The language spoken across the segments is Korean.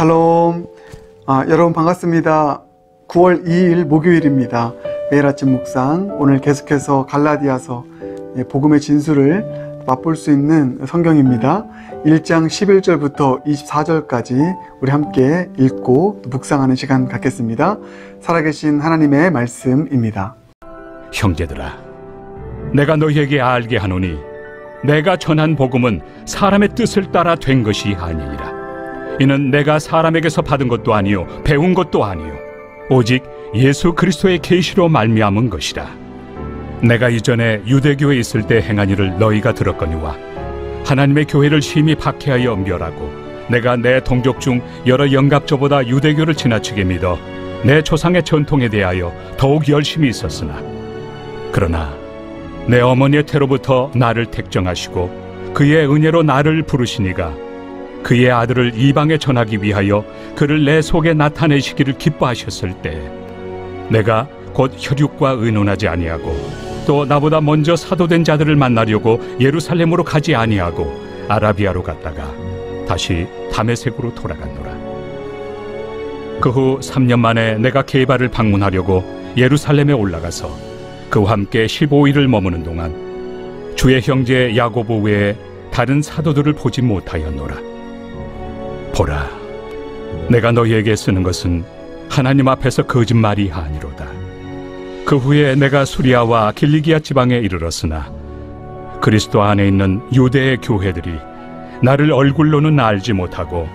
샬롬. 아, 여러분 반갑습니다. 9월 2일 목요일입니다. 매일 아침 묵상. 오늘 계속해서 갈라디아서 예, 복음의 진수를 맛볼 수 있는 성경입니다. 1장 11절부터 24절까지 우리 함께 읽고 묵상하는 시간 갖겠습니다. 살아계신 하나님의 말씀입니다. 형제들아, 내가 너희에게 알게 하노니 내가 전한 복음은 사람의 뜻을 따라 된 것이 아니니라. 이는 내가 사람에게서 받은 것도 아니요 배운 것도 아니요 오직 예수 그리스도의 계시로 말미암은 것이라. 내가 이전에 유대교에 있을 때 행한 일을 너희가 들었거니와 하나님의 교회를 심히 박해하여 멸하고 내가 내 동족 중 여러 영갑조보다 유대교를 지나치게 믿어 내 조상의 전통에 대하여 더욱 열심히 있었으나 그러나 내 어머니의 태로부터 나를 택정하시고 그의 은혜로 나를 부르시니가 그의 아들을 이방에 전하기 위하여 그를 내 속에 나타내시기를 기뻐하셨을 때 내가 곧 혈육과 의논하지 아니하고 또 나보다 먼저 사도된 자들을 만나려고 예루살렘으로 가지 아니하고 아라비아로 갔다가 다시 다메섹으로 돌아갔노라. 그 후 3년 만에 내가 게바를 방문하려고 예루살렘에 올라가서 그와 함께 15일을 머무는 동안 주의 형제 야고보 외에 다른 사도들을 보지 못하였노라. 보라, 내가 너희에게 쓰는 것은 하나님 앞에서 거짓말이 아니로다. 그 후에 내가 수리아와 길리기아 지방에 이르렀으나 그리스도 안에 있는 유대의 교회들이 나를 얼굴로는 알지 못하고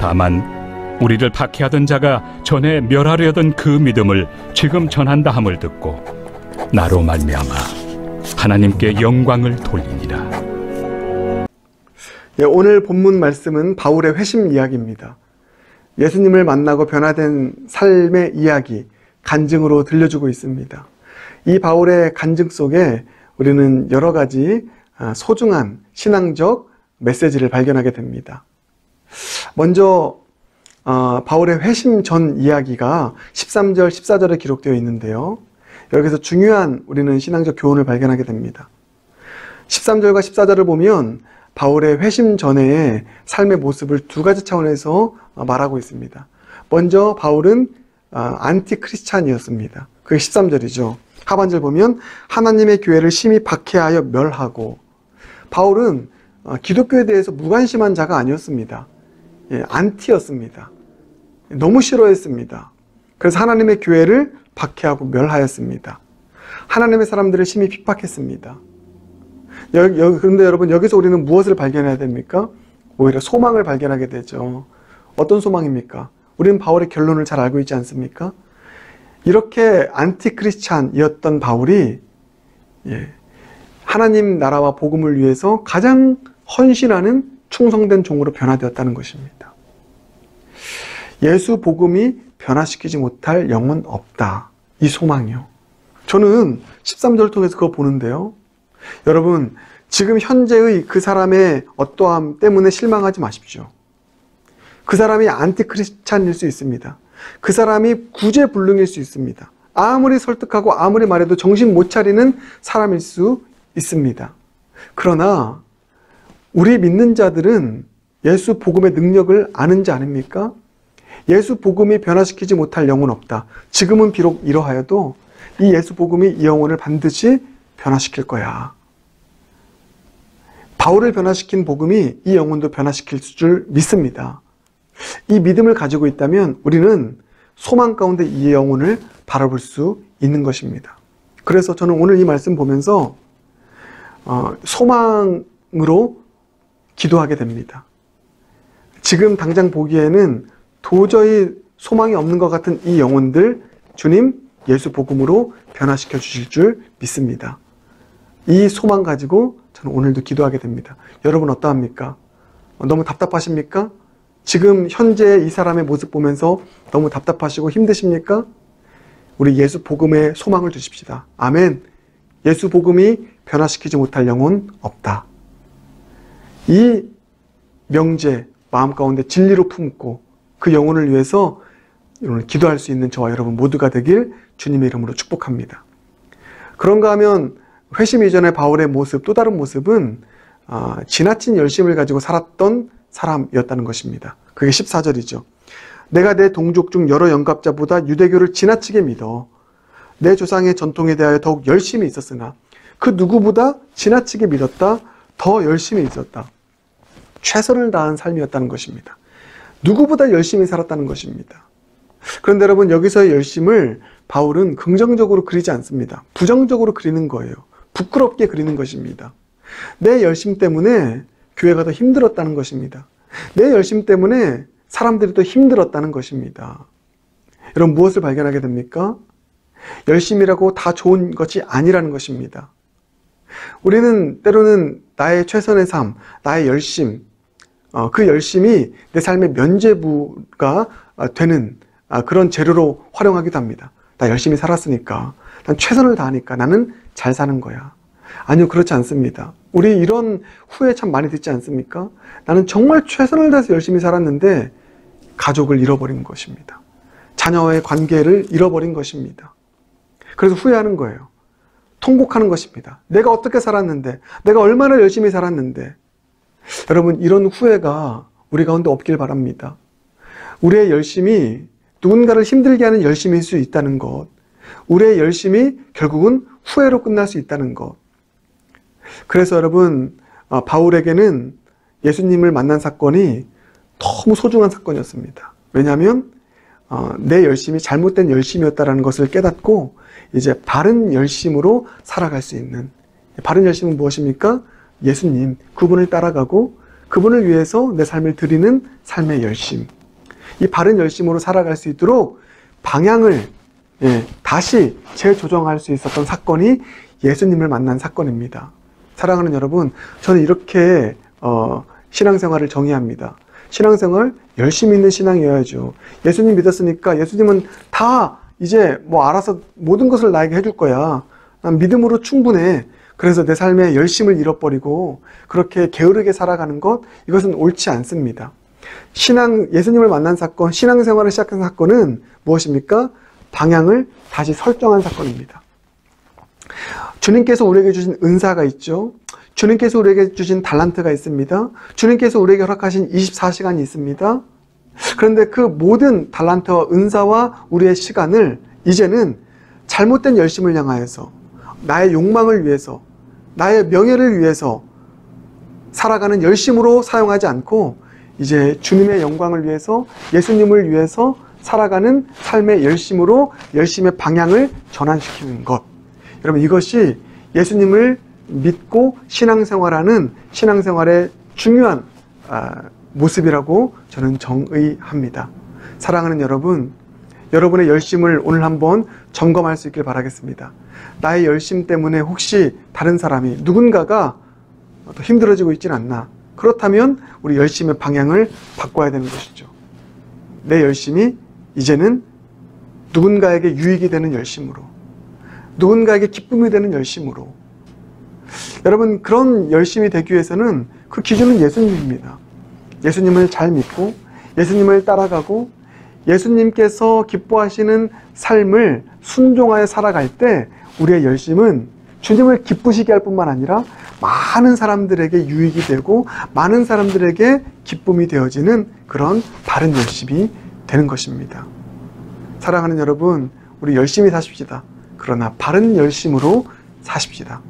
다만 우리를 박해하던 자가 전에 멸하려던 그 믿음을 지금 전한다 함을 듣고 나로 말미암아 하나님께 영광을 돌리니라. 예, 오늘 본문 말씀은 바울의 회심 이야기입니다. 예수님을 만나고 변화된 삶의 이야기, 간증으로 들려주고 있습니다. 이 바울의 간증 속에 우리는 여러 가지 아, 소중한 신앙적 메시지를 발견하게 됩니다. 먼저 어, 바울의 회심 전 이야기가 13절, 14절에 기록되어 있는데요. 여기서 중요한 우리는 신앙적 교훈을 발견하게 됩니다. 13절과 14절을 보면 바울의 회심 전에 삶의 모습을 두 가지 차원에서 말하고 있습니다. 먼저 바울은 안티 크리스찬이었습니다. 그게 13절이죠. 하반절 보면 하나님의 교회를 심히 박해하여 멸하고 바울은 기독교에 대해서 무관심한 자가 아니었습니다. 예, 안티였습니다. 너무 싫어했습니다. 그래서 하나님의 교회를 박해하고 멸하였습니다. 하나님의 사람들을 심히 핍박했습니다. 여기, 여기, 그런데 여러분, 여기서 우리는 무엇을 발견해야 됩니까? 오히려 소망을 발견하게 되죠. 어떤 소망입니까? 우리는 바울의 결론을 잘 알고 있지 않습니까? 이렇게 안티크리스찬이었던 바울이, 예, 하나님 나라와 복음을 위해서 가장 헌신하는 충성된 종으로 변화되었다는 것입니다. 예수 복음이 변화시키지 못할 영은 없다. 이 소망이요. 저는 13절 통해서 그거 보는데요. 여러분, 지금 현재의 그 사람의 어떠함 때문에 실망하지 마십시오. 그 사람이 안티크리스찬일 수 있습니다. 그 사람이 구제불능일 수 있습니다. 아무리 설득하고 아무리 말해도 정신 못 차리는 사람일 수 있습니다. 그러나 우리 믿는 자들은 예수 복음의 능력을 아는 자 아닙니까? 예수 복음이 변화시키지 못할 영은 없다. 지금은 비록 이러하여도 이 예수 복음이 이 영혼을 반드시 변화시킬 거야. 바울을 변화시킨 복음이 이 영혼도 변화시킬 줄 믿습니다. 이 믿음을 가지고 있다면 우리는 소망 가운데 이 영혼을 바라볼 수 있는 것입니다. 그래서 저는 오늘 이 말씀 보면서 어, 소망으로 기도하게 됩니다. 지금 당장 보기에는 도저히 소망이 없는 것 같은 이 영혼들 주님 예수 복음으로 변화시켜 주실 줄 믿습니다. 이 소망 가지고 저는 오늘도 기도하게 됩니다. 여러분 어떠합니까? 너무 답답하십니까? 지금 현재 이 사람의 모습 보면서 너무 답답하시고 힘드십니까? 우리 예수 복음에 소망을 두십시다. 아멘. 예수 복음이 변화시키지 못할 영혼 없다. 이 명제 마음 가운데 진리로 품고 그 영혼을 위해서 오늘 기도할 수 있는 저와 여러분 모두가 되길 주님의 이름으로 축복합니다. 그런가 하면 회심 이전의 바울의 모습, 또 다른 모습은 어, 지나친 열심을 가지고 살았던 사람이었다는 것입니다. 그게 14절이죠. 내가 내 동족 중 여러 영갑자보다 유대교를 지나치게 믿어 내 조상의 전통에 대하여 더욱 열심히 있었으나 그 누구보다 지나치게 믿었다 더 열심히 있었다. 최선을 다한 삶이었다는 것입니다. 누구보다 열심히 살았다는 것입니다. 그런데 여러분 여기서의 열심을 바울은 긍정적으로 그리지 않습니다. 부정적으로 그리는 거예요 부끄럽게 그리는 것입니다 내 열심 때문에 교회가 더 힘들었다는 것입니다 내 열심 때문에 사람들이 더 힘들었다는 것입니다. 여러분 무엇을 발견하게 됩니까? 열심이라고 다 좋은 것이 아니라는 것입니다. 우리는 때로는 나의 최선의 삶, 나의 열심, 어, 그 열심이 내 삶의 면죄부가 되는 아, 그런 재료로 활용하기도 합니다. 나 열심히 살았으니까, 난 최선을 다하니까 나는 잘 사는 거야. 아니요, 그렇지 않습니다. 우리 이런 후회 참 많이 듣지 않습니까? 나는 정말 최선을 다해서 열심히 살았는데 가족을 잃어버린 것입니다. 자녀와의 관계를 잃어버린 것입니다. 그래서 후회하는 거예요. 통곡하는 것입니다. 내가 어떻게 살았는데, 내가 얼마나 열심히 살았는데. 여러분, 이런 후회가 우리 가운데 없길 바랍니다. 우리의 열심이 누군가를 힘들게 하는 열심일 수 있다는 것. 우리의 열심이 결국은 후회로 끝날 수 있다는 것. 그래서 여러분, 어, 바울에게는 예수님을 만난 사건이 너무 소중한 사건이었습니다. 왜냐하면 어, 내 열심이 잘못된 열심이었다는 것을 깨닫고 이제 바른 열심으로 살아갈 수 있는 바른 열심은 무엇입니까? 예수님 그분을 따라가고 그분을 위해서 내 삶을 드리는 삶의 열심. 이 바른 열심으로 살아갈 수 있도록 방향을 예, 다시 재조정할 수 있었던 사건이 예수님을 만난 사건입니다. 사랑하는 여러분, 저는 이렇게 어, 신앙생활을 정의합니다. 신앙생활 열심히 있는 신앙이어야죠. 예수님 믿었으니까 예수님은 다 이제 뭐 알아서 모든 것을 나에게 해줄 거야. 난 믿음으로 충분해. 그래서 내 삶에 열심을 잃어버리고 그렇게 게으르게 살아가는 것 이것은 옳지 않습니다. 신앙 예수님을 만난 사건, 신앙생활을 시작한 사건은 무엇입니까? 방향을 다시 설정한 사건입니다. 주님께서 우리에게 주신 은사가 있죠. 주님께서 우리에게 주신 달란트가 있습니다. 주님께서 우리에게 허락하신 24시간이 있습니다. 그런데 그 모든 달란트와 은사와 우리의 시간을 이제는 잘못된 열심을 향하여서 나의 욕망을 위해서 나의 명예를 위해서 살아가는 열심으로 사용하지 않고 이제 주님의 영광을 위해서 예수님을 위해서 살아가는 삶의 열심으로 열심의 방향을 전환시키는 것. 여러분 이것이 예수님을 믿고 신앙생활하는 신앙생활의 중요한 아, 모습이라고 저는 정의합니다. 사랑하는 여러분, 여러분의 열심을 오늘 한번 점검할 수 있길 바라겠습니다. 나의 열심 때문에 혹시 다른 사람이 누군가가 더 힘들어지고 있진 않나? 그렇다면 우리 열심의 방향을 바꿔야 되는 것이죠. 내 열심이 이제는 누군가에게 유익이 되는 열심으로, 누군가에게 기쁨이 되는 열심으로, 여러분 그런 열심이 되기 위해서는 그 기준은 예수님입니다. 예수님을 잘 믿고 예수님을 따라가고 예수님께서 기뻐하시는 삶을 순종하여 살아갈 때 우리의 열심은 주님을 기쁘시게 할 뿐만 아니라 많은 사람들에게 유익이 되고 많은 사람들에게 기쁨이 되어지는 그런 바른 열심이 되는 것입니다. 사랑하는 여러분, 우리 열심히 사십시다. 그러나 바른 열심으로 사십시다.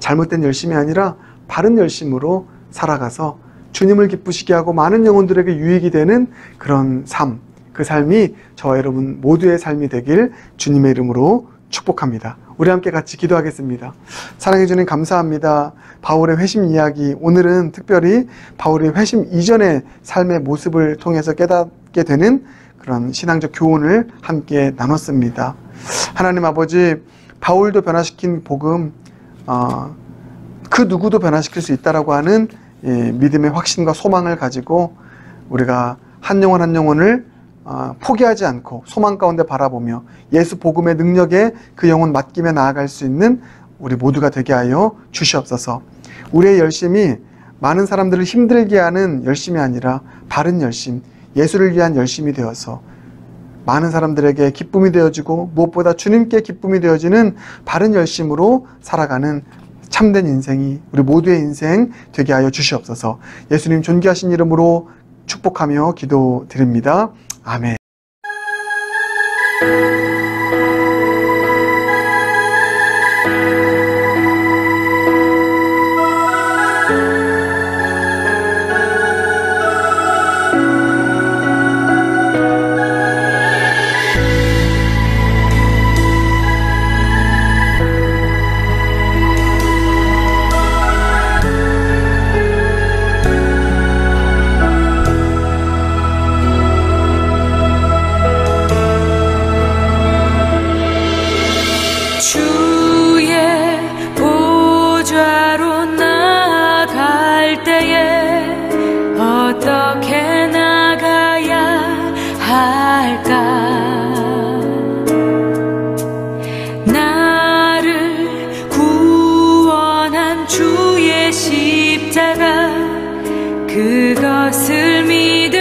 잘못된 열심이 아니라 바른 열심으로 살아가서 주님을 기쁘시게 하고 많은 영혼들에게 유익이 되는 그런 삶, 그 삶이 저와 여러분 모두의 삶이 되길 주님의 이름으로 축복합니다. 우리 함께 같이 기도하겠습니다. 사랑해 주님 감사합니다. 바울의 회심 이야기 오늘은 특별히 바울의 회심 이전의 삶의 모습을 통해서 깨닫게 되는 그런 신앙적 교훈을 함께 나눴습니다. 하나님 아버지 바울도 변화시킨 복음 어, 그 누구도 변화시킬 수 있다라고 하는 예, 믿음의 확신과 소망을 가지고 우리가 한 영혼 한 영혼을 어, 포기하지 않고 소망 가운데 바라보며 예수 복음의 능력에 그 영혼 맡기며 나아갈 수 있는 우리 모두가 되게 하여 주시옵소서. 우리의 열심이 많은 사람들을 힘들게 하는 열심이 아니라 바른 열심, 예수를 위한 열심이 되어서 많은 사람들에게 기쁨이 되어지고 무엇보다 주님께 기쁨이 되어지는 바른 열심으로 살아가는 참된 인생이 우리 모두의 인생 되게 하여 주시옵소서. 예수님 존귀하신 이름으로 축복하며 기도드립니다. 아멘. 십자가 그것을 믿으